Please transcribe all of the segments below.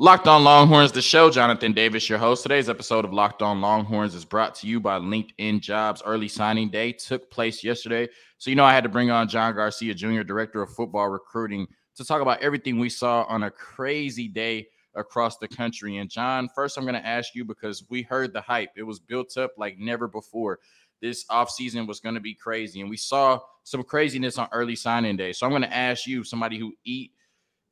Locked on Longhorns, the show. Jonathan Davis, your host. Today's episode of Locked on Longhorns is brought to you by LinkedIn Jobs. Early signing day took place yesterday. So, you know, I had to bring on John Garcia, Jr., Director of Football Recruiting, to talk about everything we saw on a crazy day across the country. And, John, first, I'm going to ask you because we heard the hype. It was built up like never before. This offseason was going to be crazy. And we saw some craziness on early signing day. So, I'm going to ask you, somebody who eat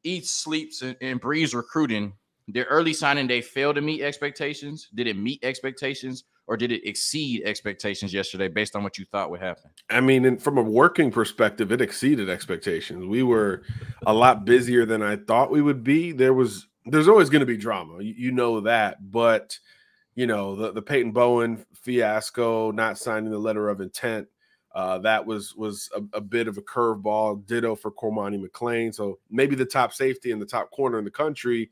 eats, sleeps, and, and breathes recruiting. Their early signing day failed to meet expectations. Did it meet expectations, or did it exceed expectations yesterday based on what you thought would happen? I mean, from a working perspective, it exceeded expectations. We were a lot busier than I thought we would be. There was, there's always going to be drama, you, you know that, but you know the the Peyton Bowen fiasco, not signing the letter of intent uh, that was was a, a bit of a curveball. Ditto for Cormani McClain. So maybe the top safety and the top corner in the country.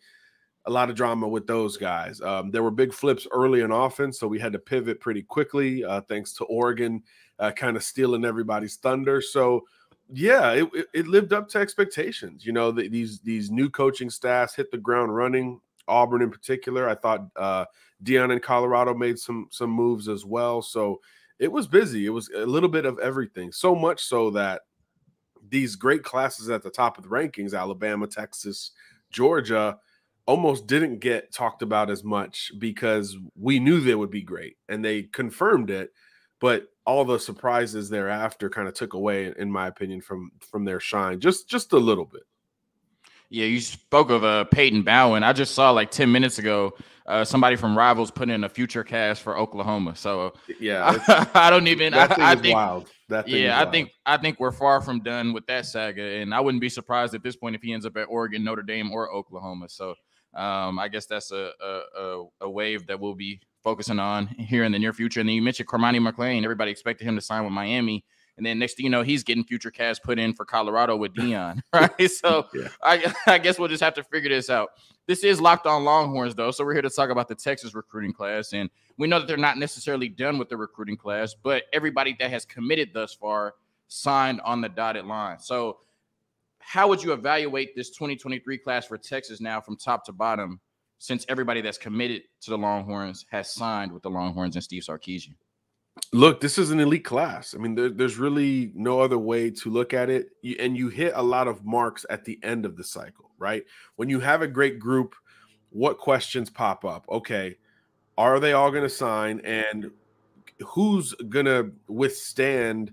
A lot of drama with those guys. Um, there were big flips early in offense, so we had to pivot pretty quickly. Uh, thanks to Oregon, uh, kind of stealing everybody's thunder. So yeah, it, it, lived up to expectations. You know, the, these these new coaching staffs hit the ground running. Auburn in particular, I thought uh, Deion in Colorado made some some moves as well. So it was busy. It was a little bit of everything. So much so that these great classes at the top of the rankings, Alabama, Texas, Georgia, almost didn't get talked about as much because we knew they would be great and they confirmed it. But all the surprises thereafter kind of took away, in my opinion, from from their shine just just a little bit. Yeah, you spoke of uh, Peyton Bowen. I just saw like 10 minutes ago uh, somebody from Rivals put in a future cast for Oklahoma. So yeah, I, I don't even. That I, thing I is think, wild. That thing yeah, is I think I think we're far from done with that saga, and I wouldn't be surprised at this point if he ends up at Oregon, Notre Dame, or Oklahoma. So um, I guess that's a, a, a wave that we'll be focusing on here in the near future. And then you mentioned Cormani McClain. Everybody expected him to sign with Miami. And then next thing you know, he's getting future cast put in for Colorado with Deion, right? So Yeah. I, I guess we'll just have to figure this out. This is locked on Longhorns, though. So we're here to talk about the Texas recruiting class. And we know that they're not necessarily done with the recruiting class, but everybody that has committed thus far signed on the dotted line. So how would you evaluate this 2023 class for Texas now from top to bottom, since everybody that's committed to the Longhorns has signed with the Longhorns and Steve Sarkisian? Look, this is an elite class. I mean, there, there's really no other way to look at it. You, and you hit a lot of marks at the end of the cycle, right? When you have a great group, what questions pop up? Okay, are they all going to sign? And who's going to withstand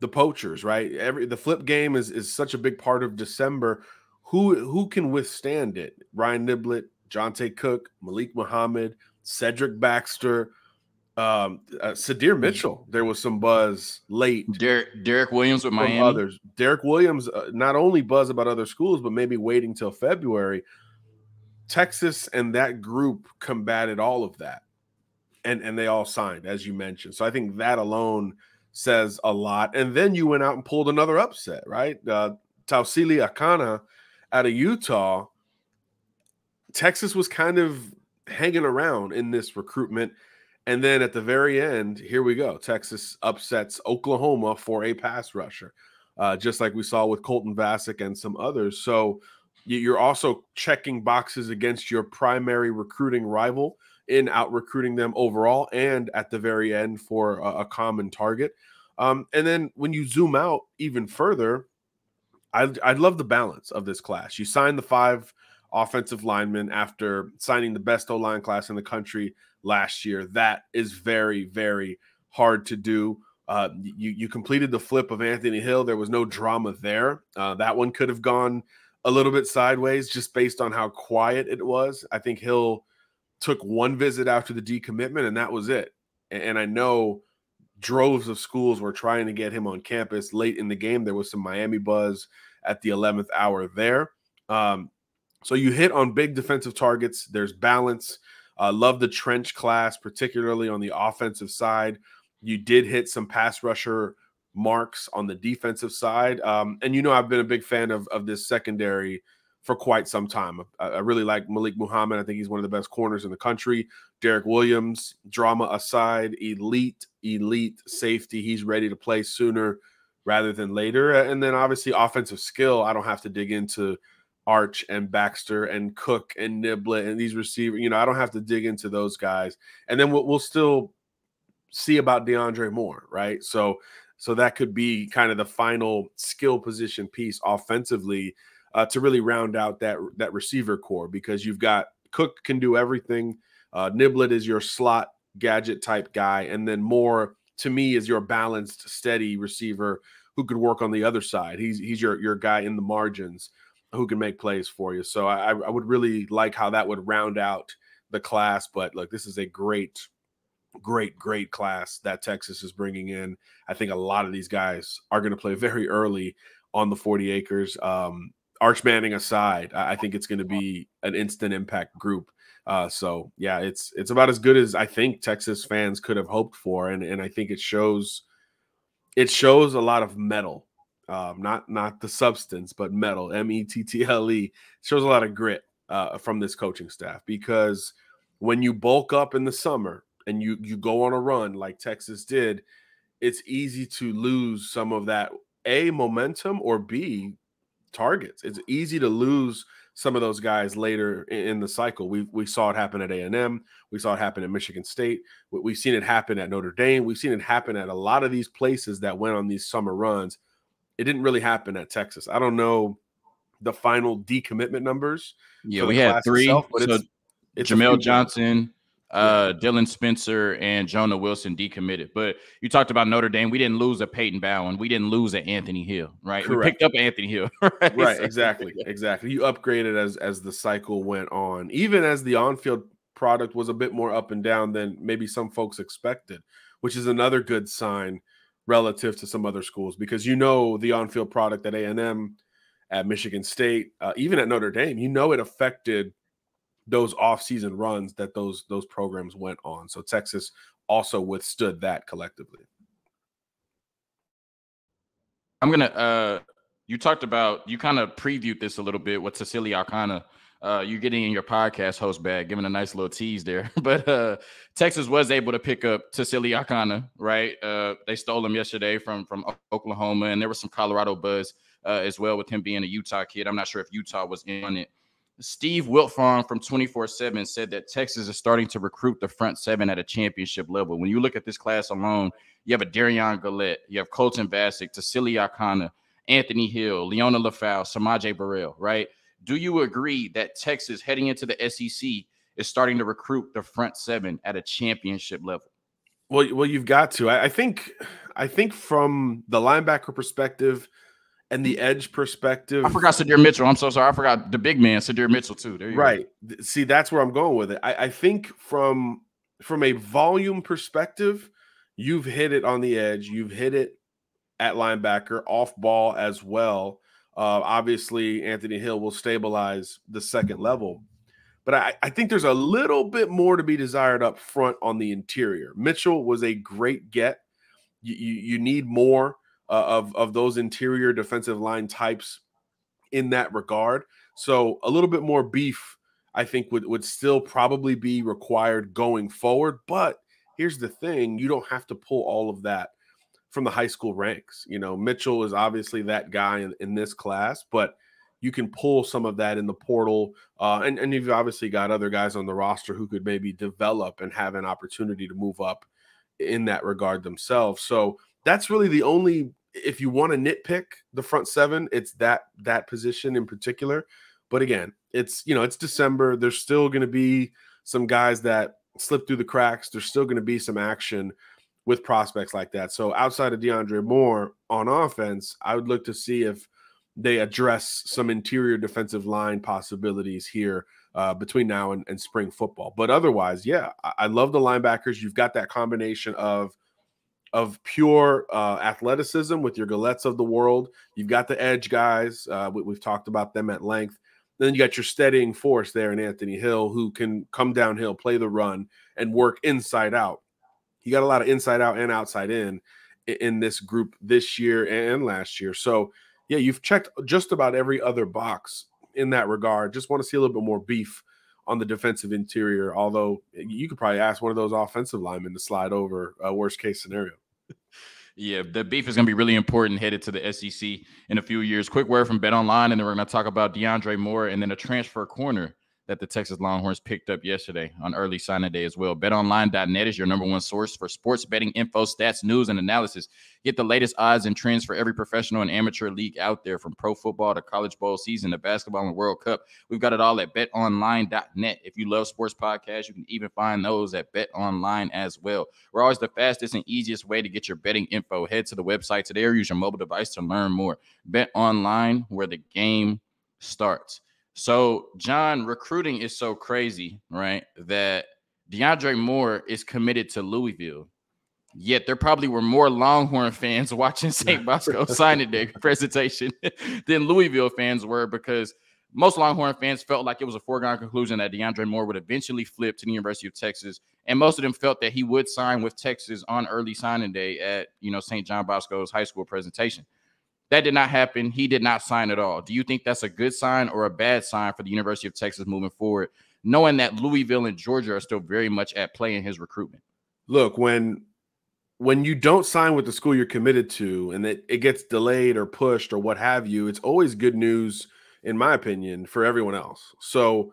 the poachers, right? Every the flip game is is such a big part of December. Who who can withstand it? Ryan Niblett, Johntay Cook, Malik Muhammad, Cedric Baxter, um, uh, Sydir Mitchell. There was some buzz late Derrick Derrick Williams with from Miami. others. Derrick Williams, uh, not only buzz about other schools, but maybe waiting till February. Texas and that group combated all of that, and and they all signed, as you mentioned. So I think that alone says a lot. And then you went out and pulled another upset, right? Uh, Tausili Akana out of Utah. Texas was kind of hanging around in this recruitment. And then at the very end, here we go. Texas upsets Oklahoma for a pass rusher, uh, just like we saw with Colton Vasek and some others. So you- you're also checking boxes against your primary recruiting rival in out recruiting them overall and at the very end for a, a common target. Um, and then when you zoom out even further, I, I love the balance of this class. You sign the five offensive linemen after signing the best O line class in the country last year. That is very, very hard to do. Uh, you you completed the flip of Anthony Hill. There was no drama there. Uh, that one could have gone a little bit sideways just based on how quiet it was. I think Hill took one visit after the decommitment, and that was it. And, and I know droves of schools were trying to get him on campus late in the game. There was some Miami buzz at the 11th hour there. Um, so you hit on big defensive targets. There's balance. Uh, love the trench class, particularly on the offensive side. You did hit some pass rusher marks on the defensive side. Um, and you know, I've been a big fan of, of this secondary for quite some time. I, I really like Malik Muhammad. I think he's one of the best corners in the country. Derrick Williams, drama aside, elite, elite safety. He's ready to play sooner rather than later. And then obviously offensive skill. I don't have to dig into Arch and Baxter and Cook and Niblett and these receivers. You know, I don't have to dig into those guys. And then we'll, we'll still see about DeAndre Moore, right? So, so that could be kind of the final skill position piece offensively uh, to really round out that that receiver core because you've got Cook can do everything. Uh, is your slot gadget type guy, and then Moore to me is your balanced, steady receiver who could work on the other side. He's he's your your guy in the margins who can make plays for you. So I, I would really like how that would round out the class. But look, this is a great, great, great class that Texas is bringing in. I think a lot of these guys are going to play very early on the 40 acres. Um, Arch Manning aside, I think it's going to be an instant impact group. Uh, so yeah, it's it's about as good as I think Texas fans could have hoped for, and and I think it shows it shows a lot of mettle um, not not the substance, but metal. M E T T L E, shows a lot of grit uh, from this coaching staff because when you bulk up in the summer and you you go on a run like Texas did, it's easy to lose some of that a momentum or b targets. It's easy to lose some of those guys later in, the cycle. We we saw it happen at A and M. We saw it happen at Michigan State. We've seen it happen at Notre Dame. We've seen it happen at a lot of these places that went on these summer runs it didn't really happen at Texas. I don't know the final decommitment numbers. Yeah, we had three. Itself, but so it's, it's Jamel Johnson, uh. Dylan Spencer, and Jonah Wilson decommitted. But you talked about Notre Dame. We didn't lose a Peyton Bowen. We didn't lose a Anthony Hill, right? Correct. We picked up Anthony Hill. Right, right so, exactly. Exactly. You upgraded as as the cycle went on, even as the on-field product was a bit more up and down than maybe some folks expected, which is another good sign relative to some other schools because you know the on-field product at A&M, at Michigan State, uh, even at Notre Dame, you know it affected those off-season runs that those those programs went on. So Texas also withstood that collectively. I'm gonna. uh You talked about you kind of previewed this a little bit. What Tausili Akana uh, you're getting in your podcast host bag, giving a nice little tease there. but uh, Texas was able to pick up Tausili Akana, right? Uh, they stole him yesterday from from Oklahoma, and there was some Colorado buzz uh, as well with him being a Utah kid. I'm not sure if Utah was in it. Steve Wiltfong from 24/7 said that Texas is starting to recruit the front seven at a championship level. When you look at this class alone, you have a Derion Gullette, you have Colton Vasek, Tausili Akana, Anthony Hill, Liona Lefau, Samaje Burrell, right? Do you agree that Texas heading into the SEC is starting to recruit the front seven at a championship level? Well, well, you've got to. I, I think, I think from the linebacker perspective and the edge perspective. I forgot Sydir Mitchell. I'm so sorry. I forgot the big man, Sydir Mitchell, too. There right. Go. See, that's where I'm going with it. I, I think from from a volume perspective, you've hit it on the edge. You've hit it at linebacker, off ball as well. Uh, obviously, Anthony Hill will stabilize the second level. But I, I, think there's a little bit more to be desired up front on the interior. Mitchell was a great get. You, you, you need more uh, of, of those interior defensive line types in that regard. So a little bit more beef, I think, would, would still probably be required going forward. But here's the thing you don't have to pull all of that from the high school ranks. You know, Mitchell is obviously that guy in, in this class, but you can pull some of that in the portal. Uh, and, and you've obviously got other guys on the roster who could maybe develop and have an opportunity to move up in that regard themselves. So that's really the only if you want to nitpick the front seven, it's that that position in particular. But again, it's you know, it's December. There's still going to be some guys that slip through the cracks. There's still going to be some action with prospects like that. So outside of DeAndre Moore on offense, I would look to see if they address some interior defensive line possibilities here uh, between now and, and, spring football. But otherwise, yeah, I, I, love the linebackers. You've got that combination of of pure uh, athleticism with your Gullettes of the world. You've got the edge guys. Uh, we, have talked about them at length. Then you got your steadying force there in Anthony Hill, who can come downhill, play the run, and work inside out he got a lot of inside out and outside in in this group this year and last year. So, yeah, you've checked just about every other box in that regard. Just want to see a little bit more beef on the defensive interior. Although you could probably ask one of those offensive linemen to slide over a worst case scenario. Yeah, the beef is going to be really important headed to the SEC in a few years. Quick word from Bet Online, and then we're going to talk about DeAndre Moore and then a transfer corner that the Texas Longhorns picked up yesterday on early signing day as well. BetOnline.net is your number one source for sports betting info, stats, news, and analysis. Get the latest odds and trends for every professional and amateur league out there, from pro football to college bowl season to basketball and World Cup. We've got it all at BetOnline.net. If you love sports podcasts, you can even find those at BetOnline as well. We're always the fastest and easiest way to get your betting info. Head to the website today or use your mobile device to learn more. BetOnline, where the game starts. So, John, recruiting is so crazy, right? That DeAndre Moore is committed to Louisville. Yet there probably were more Longhorn fans watching St. Bosco signing day presentation than Louisville fans were because most Longhorn fans felt like it was a foregone conclusion that DeAndre Moore would eventually flip to the University of Texas, and most of them felt that he would sign with Texas on early signing day at you know St. John Bosco's high school presentation. That did not happen. He did not sign at all. Do you think that's a good sign or a bad sign for the University of Texas moving forward, knowing that Louisville and Georgia are still very much at play in his recruitment? Look, when when you don't sign with the school you're committed to and it, it gets delayed or pushed or what have you, it's always good news, in my opinion, for everyone else. So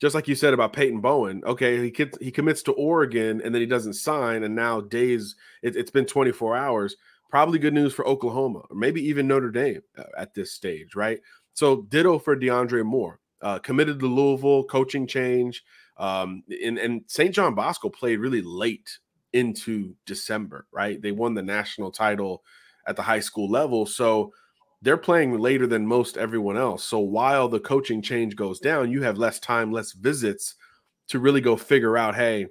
just like you said about Peyton Bowen, okay, he gets, he commits to Oregon and then he doesn't sign, and now days it, it's been 24 hours probably good news for Oklahoma or maybe even Notre Dame uh, at this stage, right? So ditto for DeAndre Moore, uh, committed to Louisville, coaching change, um, and, and St. John Bosco played really late into December, right? They won the national title at the high school level, so they're playing later than most everyone else. So while the coaching change goes down, you have less time, less visits to really go figure out, hey,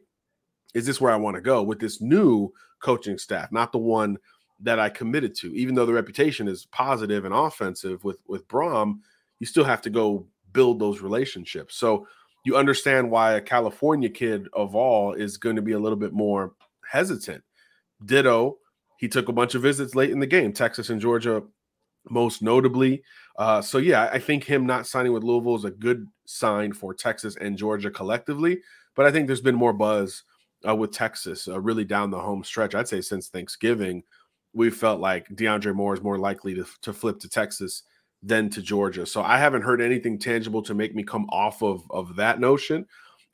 is this where I want to go with this new coaching staff, not the one that I committed to. Even though the reputation is positive and offensive with with Brohm, you still have to go build those relationships. So you understand why a California kid of all is going to be a little bit more hesitant. Ditto, he took a bunch of visits late in the game, Texas and Georgia, most notably. Uh, so yeah, I think him not signing with Louisville is a good sign for Texas and Georgia collectively. But I think there's been more buzz uh, with Texas uh, really down the home stretch. I'd say since Thanksgiving we felt like DeAndre Moore is more likely to, to flip to Texas than to Georgia. So I haven't heard anything tangible to make me come off of, of that notion.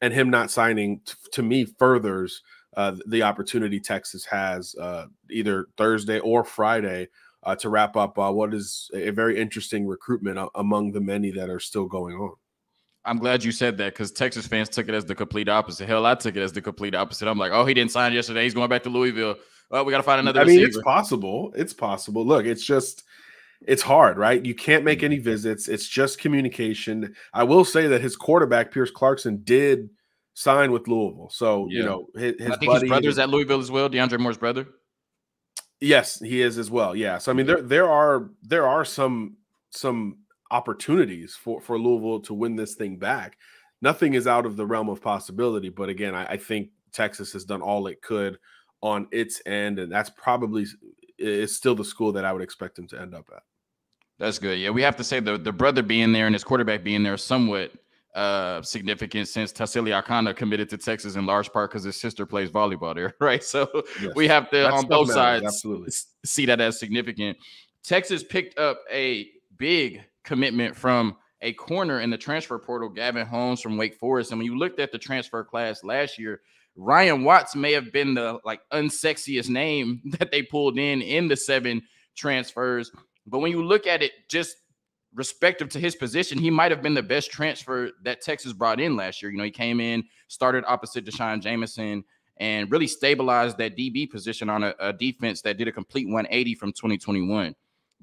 And him not signing to me furthers uh, the opportunity Texas has uh, either Thursday or Friday uh, to wrap up uh, what is a very interesting recruitment among the many that are still going on. I'm glad you said that because Texas fans took it as the complete opposite. Hell, I took it as the complete opposite. I'm like, oh, he didn't sign yesterday. He's going back to Louisville. Well, we got to find another. I mean, it's possible. It's possible. Look, it's just it's hard, right? You can't make any visits. It's just communication. I will say that his quarterback Pierce Clarkson did sign with Louisville, so yeah. you know his, his I think buddy, his brother's at Louisville as well. DeAndre Moore's brother. Yes, he is as well. Yeah, so I mean, there there are there are some some opportunities for for Louisville to win this thing back. Nothing is out of the realm of possibility, but again, I, I think Texas has done all it could on its end, and that's probably is still the school that I would expect him to end up at. That's good. Yeah, we have to say the the brother being there and his quarterback being there somewhat uh significant since Tausili Akana committed to Texas in large part because his sister plays volleyball there, right? So yes. we have to That's on both sides absolutely see that as significant. Texas picked up a big commitment from a corner in the transfer portal, Gavin Holmes from Wake Forest. And when you looked at the transfer class last year, Ryan Watts may have been the like unsexiest name that they pulled in in the seven transfers. But when you look at it just respective to his position, he might have been the best transfer that Texas brought in last year. You know, he came in, started opposite D'Shawn Jamison, and really stabilized that DB position on a, a, defense that did a complete 180 from 2021.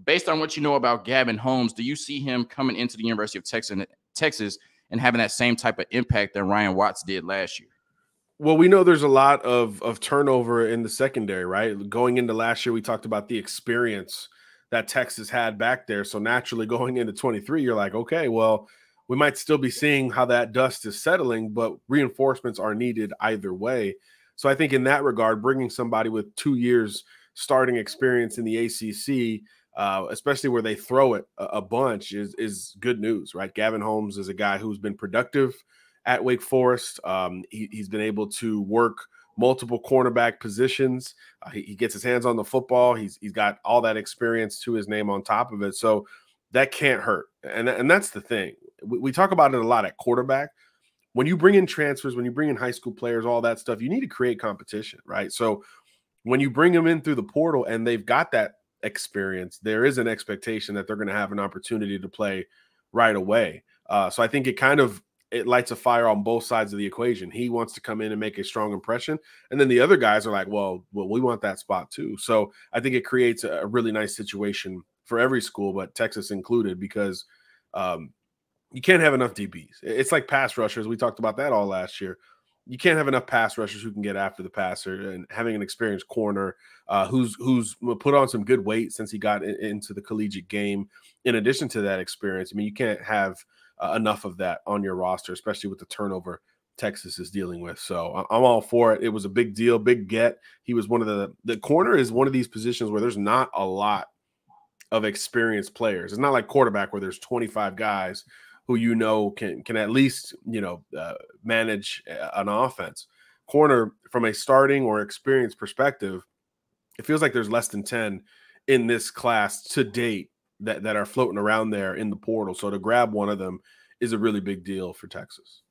Based on what you know about Gavin Holmes, do you see him coming into the University of Texas, Texas and having that same type of impact that Ryan Watts did last year? Well, we know there's a lot of of turnover in the secondary, right? Going into last year, we talked about the experience that Texas had back there. So naturally, going into 23, you're like, okay, well, we might still be seeing how that dust is settling, but reinforcements are needed either way. So I think in that regard, bringing somebody with two years starting experience in the ACC, uh, especially where they throw it a, a bunch, is is good news, right? Gavin Holmes is a guy who's been productive at Wake Forest. Um, he, has been able to work multiple cornerback positions. Uh, he, he, gets his hands on the football. He's he's got all that experience to his name on top of it. So that can't hurt. And and that's the thing. We, we talk about it a lot at quarterback. When you bring in transfers, when you bring in high school players, all that stuff, you need to create competition, right? So when you bring them in through the portal and they've got that experience, there is an expectation that they're going to have an opportunity to play right away. Uh, so I think it kind of it lights a fire on both sides of the equation. He wants to come in and make a strong impression, and then the other guys are like, "Well, well, we want that spot too." So I think it creates a really nice situation for every school, but Texas included, because um, you can't have enough DBs. It's like pass rushers. We talked about that all last year. You can't have enough pass rushers who can get after the passer, and having an experienced corner uh, who's who's put on some good weight since he got in, into the collegiate game. In addition to that experience, I mean, you can't have uh, enough of that on your roster, especially with the turnover Texas is dealing with. So I'm all for it. It was a big deal, big get. He was one of the the corner is one of these positions where there's not a lot of experienced players. It's not like quarterback where there's 25 guys who you know can can at least you know uh, manage uh, an offense. Corner from a starting or experience perspective, it feels like there's less than 10 in this class to date that, that are floating around there in the portal. So to grab one of them is a really big deal for Texas.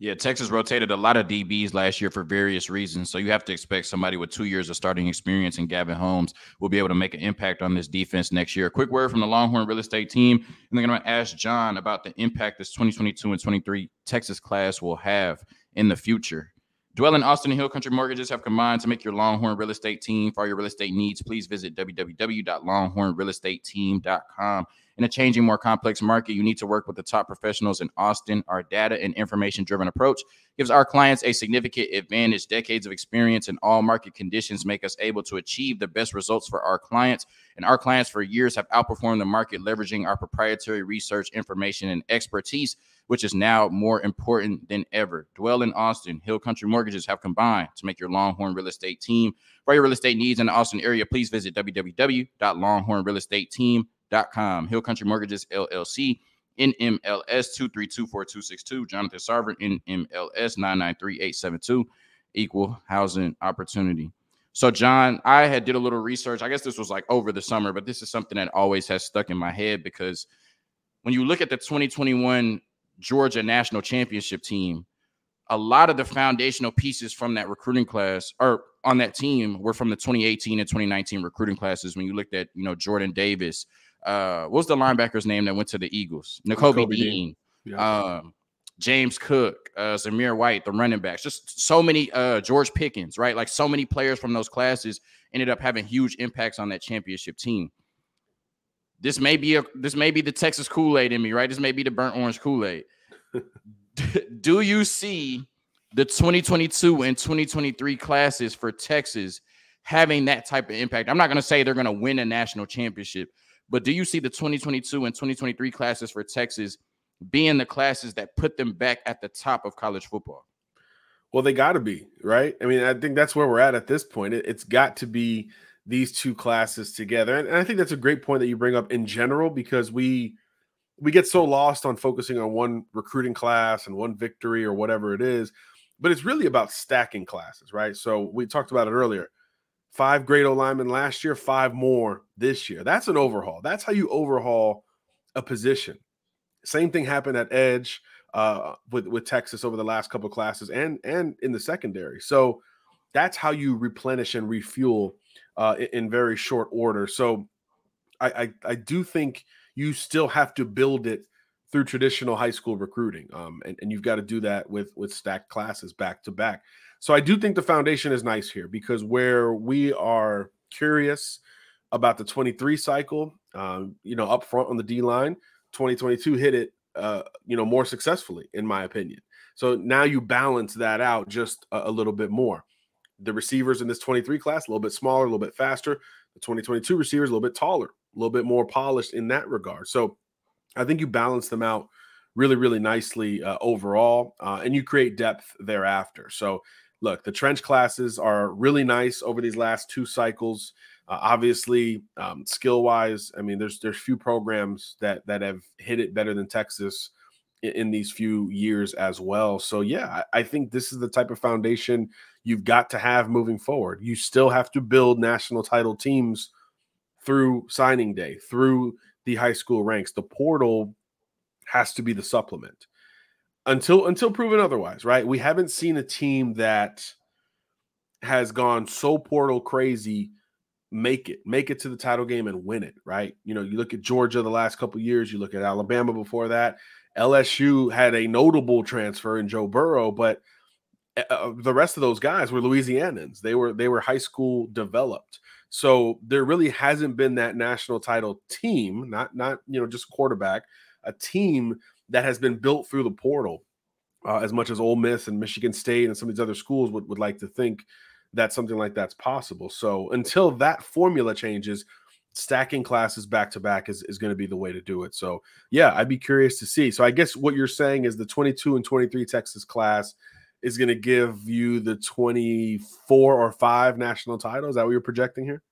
Yeah, Texas rotated a lot of DBs last year for various reasons. So you have to expect somebody with two years of starting experience and Gavin Holmes will be able to make an impact on this defense next year. A quick word from the Longhorn real estate team. And then I'm going to ask John about the impact this 2022 and 23 Texas class will have in the future. Dwell in Austin and Hill Country Mortgages have combined to make your Longhorn real estate team. For all your real estate needs, please visit www.longhornrealestateteam.com. In a changing, more complex market, you need to work with the top professionals in Austin. Our data and information driven approach gives our clients a significant advantage. Decades of experience in all market conditions make us able to achieve the best results for our clients. And our clients for years have outperformed the market, leveraging our proprietary research, information, and expertise which is now more important than ever. Dwell in Austin. Hill Country Mortgages have combined to make your Longhorn real estate team. For your real estate needs in the Austin area, please visit www.longhornrealestateteam.com. Hill Country Mortgages LLC. NMLS 2324262. Jonathan Sarver, NMLS 993872. Equal housing opportunity. So, John, I had did a little research. I guess this was like over the summer, but this is something that always has stuck in my head because when you look at the 2021 Georgia national championship team, a lot of the foundational pieces from that recruiting class or on that team were from the 2018 and 2019 recruiting classes. When you looked at, you know, Jordan Davis, uh, what's the linebacker's name that went to the Eagles? Nakobe Dean, Dean. Yeah. Um, James Cook, uh, Zamir White, the running backs, just so many, uh, George Pickens, right? Like so many players from those classes ended up having huge impacts on that championship team. This may be a this may be the Texas Kool-Aid in me, right? This may be the burnt orange Kool-Aid. Do you see the 2022 and 2023 classes for Texas having that type of impact? I'm not going to say they're going to win a national championship, but do you see the 2022 and 2023 classes for Texas being the classes that put them back at the top of college football? Well, they got to be, right? I mean, I think that's where we're at at this point. It, has got to be these two classes together. And, and I think that's a great point that you bring up in general because we we get so lost on focusing on one recruiting class and one victory or whatever it is, but it's really about stacking classes, right? So we talked about it earlier. Five great O linemen last year, five more this year. That's an overhaul. That's how you overhaul a position. Same thing happened at edge uh, with with Texas over the last couple classes and and in the secondary. So that's how you replenish and refuel uh, in, in very short order. So I, I, I do think you still have to build it through traditional high school recruiting, um, and, and you've got to do that with with stacked classes back to back. So I do think the foundation is nice here because where we are curious about the 23 cycle, um, you know, up front on the D line, 2022 hit it, uh, you know, more successfully, in my opinion. So now you balance that out just a, a little bit more the receivers in this 23 class a little bit smaller, a little bit faster. The 2022 receivers a little bit taller, a little bit more polished in that regard. So I think you balance them out really, really nicely uh, overall, uh, and you create depth thereafter. So look, the trench classes are really nice over these last two cycles. Uh, obviously, um, skill wise, I mean, there's there's few programs that that have hit it better than Texas in, in these few years as well. So yeah, I, I think this is the type of foundation you've got to have moving forward. You still have to build national title teams through signing day, through the high school ranks. The portal has to be the supplement until until proven otherwise, right? We haven't seen a team that has gone so portal crazy make it make it to the title game and win it right? You know you look at georgia the last couple years you look at alabama before that. Lsu had a notable transfer in joe burrow but uh, uh, the rest of those guys were louisianans. They were they were high school developed. So there really hasn't been that national title team not not you know just quarterback a team that has been built through the portal uh, as much as Ole Miss and Michigan State and some of these other schools would, would like to think that something like that's possible. So until that formula changes, stacking classes back to back is, is going to be the way to do it. So yeah, I'd be curious to see. So I guess what you're saying is the 22 and 23 Texas class is going to give you the 24 or five national titles. Is that what you're projecting here?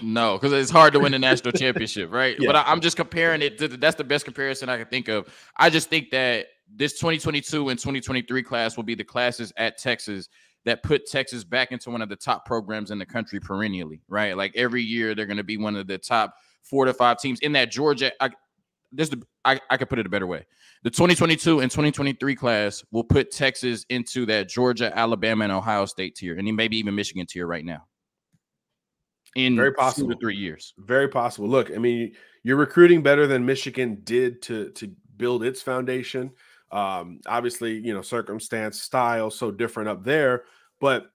No, because it's hard to win the national championship, right? Yeah. But I, am just comparing it. To, that's the best comparison I can think of. I just think that this 2022 and 2023 class will be the classes at Texas that put Texas back into one of the top programs in the country perennially, right? Like every year they're going to be one of the top four to five teams in that Georgia. I, this the I, I could put it a better way. The 2022 and 2023 class will put Texas into that Georgia, Alabama, and Ohio State tier, and maybe even Michigan tier right now. In very possible three years. Very possible. Look, I mean, you're recruiting better than Michigan did to to build its foundation. Um, obviously, you know, circumstance, style, so different up there, but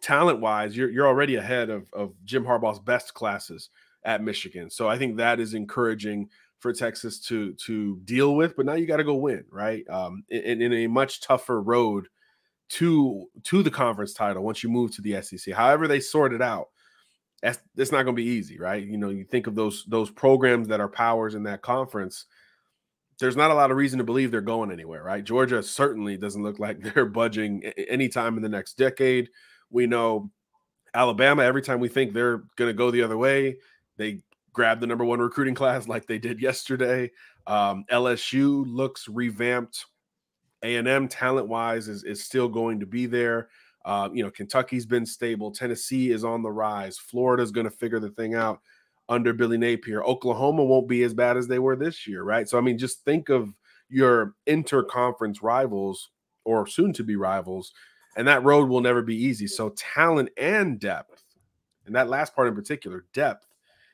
talent wise, you're you're already ahead of of Jim Harbaugh's best classes at Michigan. So I think that is encouraging for Texas to to deal with. But now you got to go win, right? Um, in, in a much tougher road to to the conference title once you move to the SEC. However, they sort it out. That's, that's not going to be easy, right? You know, you think of those those programs that are powers in that conference there's not a lot of reason to believe they're going anywhere, right? Georgia certainly doesn't look like they're budging anytime in the next decade. We know Alabama, every time we think they're going to go the other way, they grab the number one recruiting class like they did yesterday. Um, LSU looks revamped. A&M talent wise is, is still going to be there. Uh, you know, Kentucky's been stable. Tennessee is on the rise. Florida's going to figure the thing out under Billy Napier. Oklahoma won't be as bad as they were this year, right? So, I mean, just think of your interconference rivals or soon to be rivals, and that road will never be easy. So, talent and depth, and that last part in particular, depth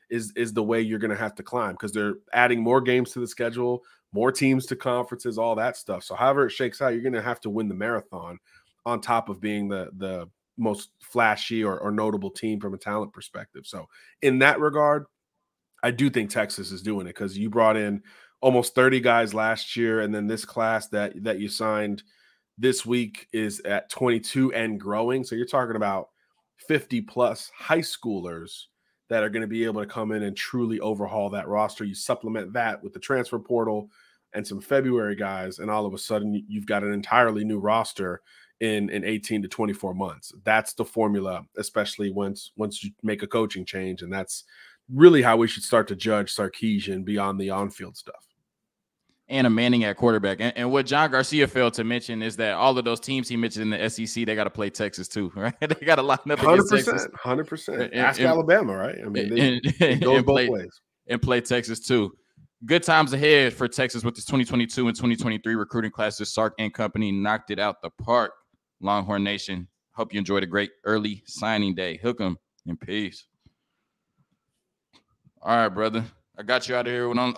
is is the way you're going to have to climb because they're adding more games to the schedule, more teams to conferences, all that stuff. So, however it shakes out, you're going to have to win the marathon on top of being the the most flashy or, or notable team from a talent perspective. So in that regard, I do think Texas is doing it because you brought in almost 30 guys last year, and then this class that that you signed this week is at 22 and growing. So you're talking about 50 plus high schoolers that are going to be able to come in and truly overhaul that roster. You supplement that with the transfer portal and some February guys, and all of a sudden you've got an entirely new roster in in 18 to 24 months. That's the formula, especially once once you make a coaching change, and that's really how we should start to judge Sarkisian beyond the on-field stuff. And a Manning at quarterback. And, and, what John Garcia failed to mention is that all of those teams he mentioned in the SEC, they got to play Texas too, right? they got to line up 100%, 100%. Ask and, Alabama, right? I mean, they, and, both play, ways. And play Texas too. Good times ahead for Texas with this 2022 and 2023 recruiting classes. Sark and company knocked it out the park. Longhorn Nation. Hope you enjoyed a great early signing day. Hook 'em in peace. All right, brother. I got you out of here with only